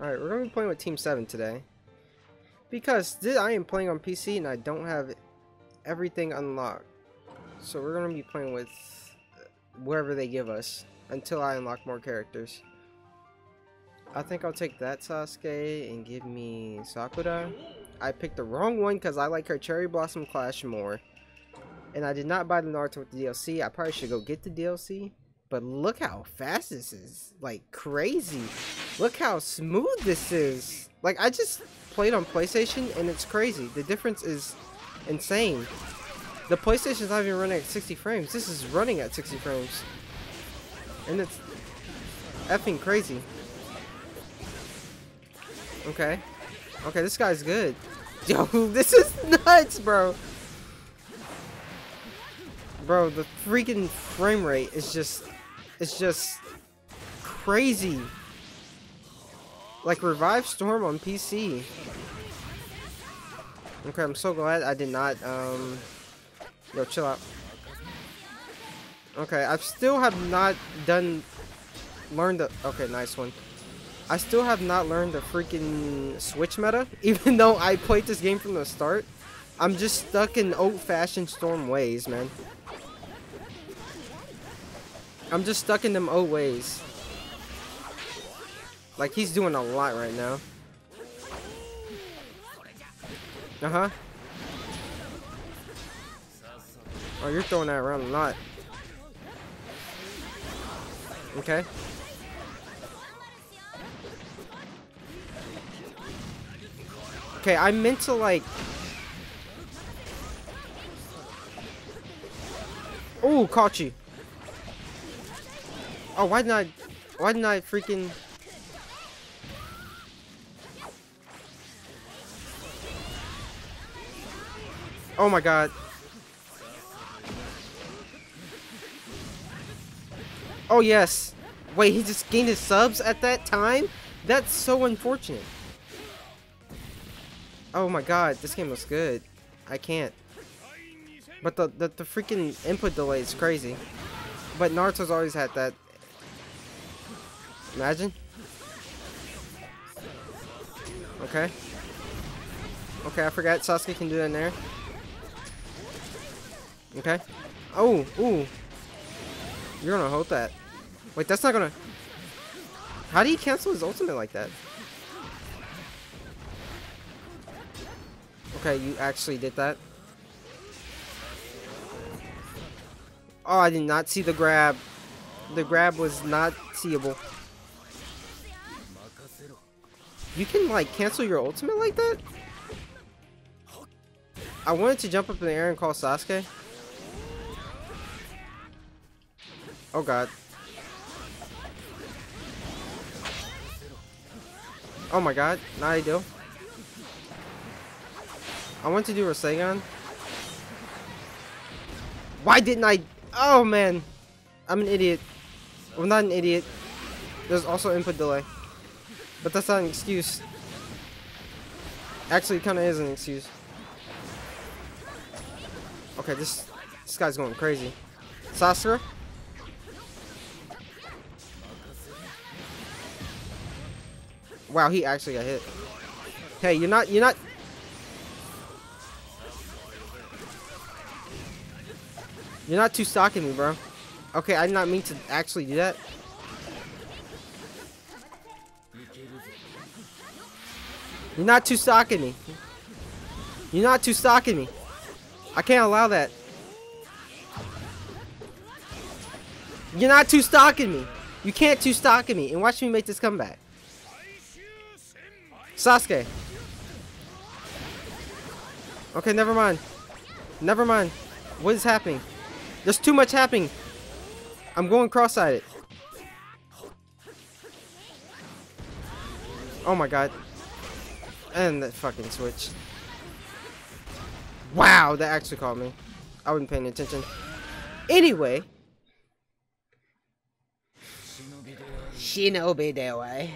Alright, we're gonna be playing with Team 7 today. Because this, I am playing on PC and I don't have everything unlocked. So we're gonna be playing with uh, wherever they give us until I unlock more characters. I think I'll take that Sasuke and give me Sakura. I picked the wrong one because I like her Cherry Blossom Clash more. And I did not buy the Naruto with the DLC. I probably should go get the DLC. But look how fast this is. Like, crazy. Look how smooth this is. Like, I just played on PlayStation and it's crazy. The difference is insane. The PlayStation's not even running at 60 frames. This is running at 60 frames. And it's effing crazy. Okay. Okay, this guy's good. Yo, this is nuts, bro. Bro, the freaking frame rate is just it's just crazy. Like Revive Storm on PC. Okay, I'm so glad I did not um Yo, chill out. Okay, I still have not done learned the okay, nice one. I still have not learned the freaking Switch meta, even though I played this game from the start. I'm just stuck in old-fashioned Storm ways, man. I'm just stuck in them old ways. Like, he's doing a lot right now. Uh-huh. Oh, you're throwing that around a lot. Okay. Okay, I meant to, like... Oh, caught you. Oh, why didn't I... Why didn't I freaking... Oh my god. Oh yes. Wait, he just gained his subs at that time? That's so unfortunate. Oh my god, this game looks good. I can't. But the, the, the freaking input delay is crazy. But Naruto's always had that Imagine. Okay. Okay, I forgot Sasuke can do that in there. Okay. Oh, ooh. You're gonna hold that. Wait, that's not gonna... How do you cancel his ultimate like that? Okay, you actually did that. Oh, I did not see the grab. The grab was not seeable. You can, like, cancel your ultimate like that? I wanted to jump up in the air and call Sasuke. Oh god. Oh my god, now I do. I want to do Rasengan. Why didn't I? Oh man, I'm an idiot. I'm not an idiot. There's also input delay. But that's not an excuse. Actually, kind of is an excuse. Okay, this this guy's going crazy. Sasura? Wow, he actually got hit. Hey, you're not you're not You're not too stalking me, bro. Okay, I did not mean to actually do that. You're not too stalking me. You're not too stalking me. I can't allow that. You're not too stalking me. You can't too stalking me. And watch me make this comeback. Sasuke. Okay, never mind. Never mind. What is happening? There's too much happening. I'm going cross-eyed. Oh my god. And that fucking switch. Wow, that actually caught me. I wasn't paying attention. Anyway. Shinobi de Dewa.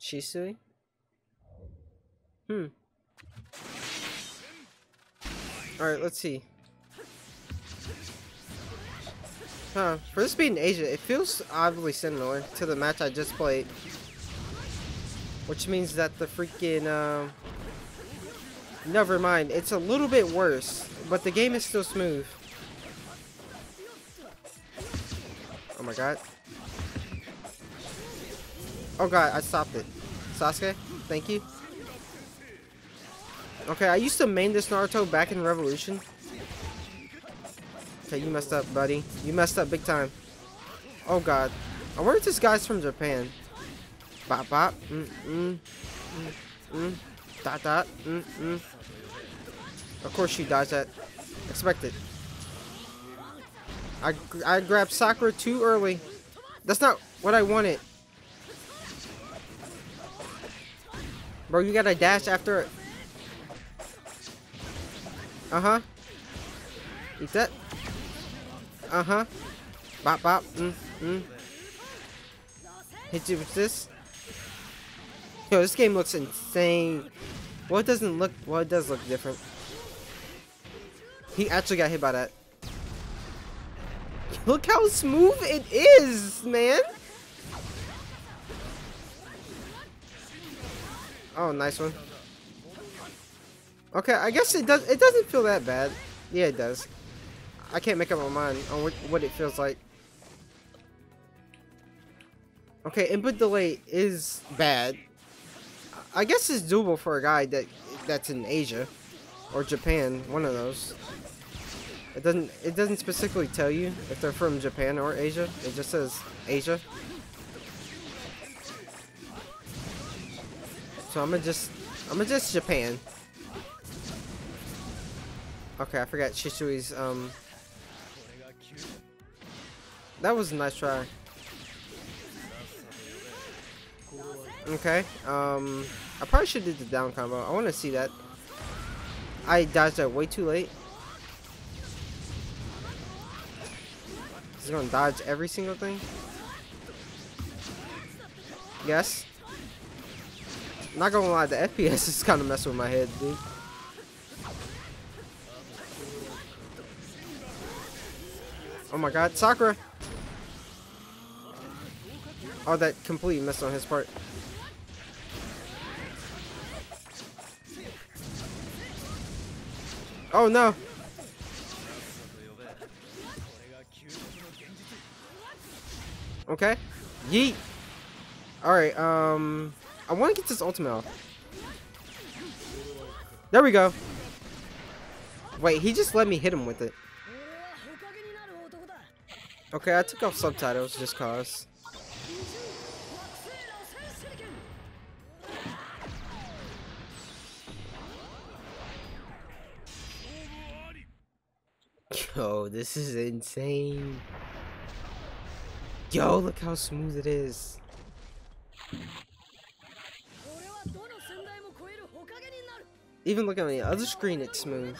Shisui? Hmm. Alright, let's see. Huh. For this being Asia, it feels oddly similar to the match I just played Which means that the freaking, uh, never mind. It's a little bit worse, but the game is still smooth. Oh my god. Oh god, I stopped it. Sasuke, thank you. Okay, I used to main this Naruto back in Revolution. Okay, you messed up, buddy. You messed up big time. Oh god. I wonder if this guy's from Japan. Bop bop. Mm mm. Mm mm. Dot dot. Mm mm. Of course she dodged that. Expected. I, I grabbed Sakura too early. That's not what I wanted. Bro, you gotta dash after it. Uh-huh. Eat that. Uh-huh. Bop, bop. Mm, mm. Hit you with this. Yo, this game looks insane. Well, it doesn't look... Well, it does look different. He actually got hit by that. Look how smooth it is, man. Oh, nice one. Okay, I guess it does. It doesn't feel that bad. Yeah, it does. I can't make up my mind on what, what it feels like. Okay, input delay is bad. I guess it's doable for a guy that that's in Asia or Japan, one of those. It doesn't it doesn't specifically tell you if they're from Japan or Asia. It just says Asia. So I'm gonna just I'm gonna just Japan. Okay, I forgot Shisui's um That was a nice try. Okay, um I probably should do the down combo. I wanna see that. I dodged that way too late. He's gonna dodge every single thing? Yes. Not gonna lie, the FPS is kind of messing with my head, dude. Oh my god, Sakura! Oh, that completely missed on his part. Oh no! Okay. Yeet. Alright, um... I want to get this ultimate off. There we go. Wait, he just let me hit him with it. Okay, I took off subtitles just cause. Yo, this is insane. Yo, look how smooth it is. Even looking on the other screen, it's smooth.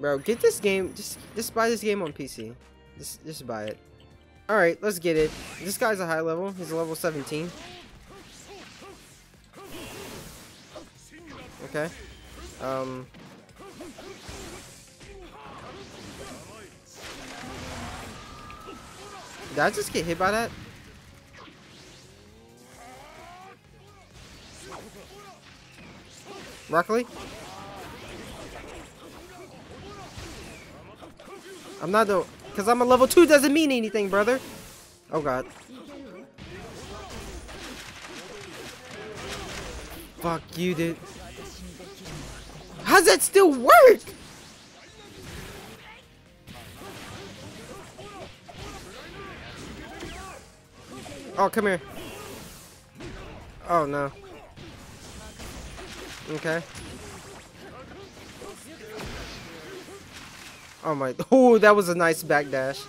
Bro, get this game. Just, just buy this game on PC. Just, just buy it. All right, let's get it. This guy's a high level. He's a level 17. Okay. Um, Did I just get hit by that? Broccoli? I'm not the... Because I'm a level 2 doesn't mean anything, brother. Oh, God. Fuck you, dude. How's that still work? Oh, come here. Oh, no. Okay. Oh my, oh, that was a nice backdash.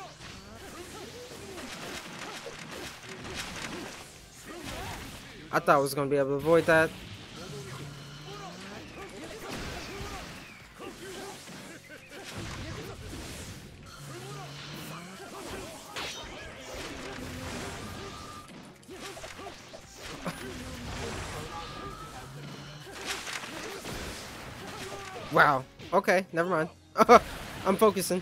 I thought I was gonna be able to avoid that. Wow. Okay, never mind. I'm focusing.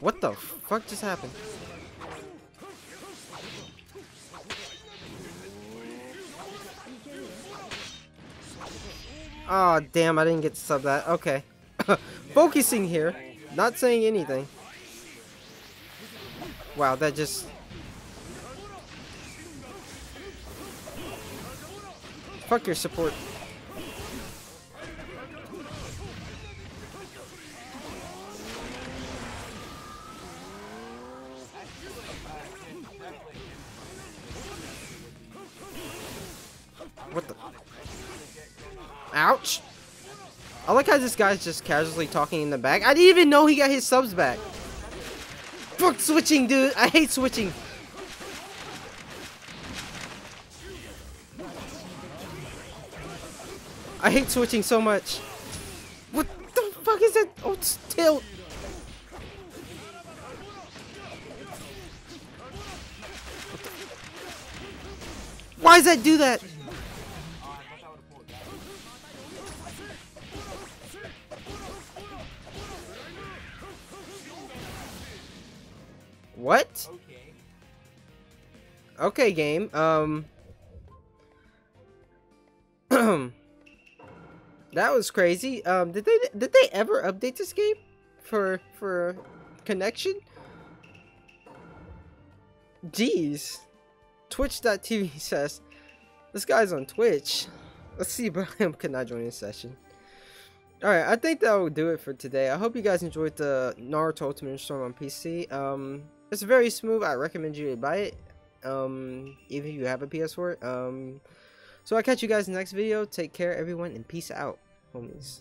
What the fuck just happened? Oh, damn, I didn't get to sub that. Okay. Focusing here. Not saying anything. Wow, that just... Fuck your support. Ouch! I like how this guy's just casually talking in the back. I didn't even know he got his subs back. Fuck switching, dude. I hate switching. I hate switching so much. What the fuck is that? Oh, it's tilt. Why does that do that? What? Okay, game. Um. that was crazy. Um, did they did they ever update this game for for connection? Jeez. Twitch.tv says this guy's on Twitch. Let's see if him could not join this session. Alright, I think that will do it for today. I hope you guys enjoyed the Naruto Ultimate Storm on PC. Um, it's very smooth. I recommend you to buy it. Um, if you have a PS4. Um, so I'll catch you guys in the next video. Take care, everyone, and peace out, homies.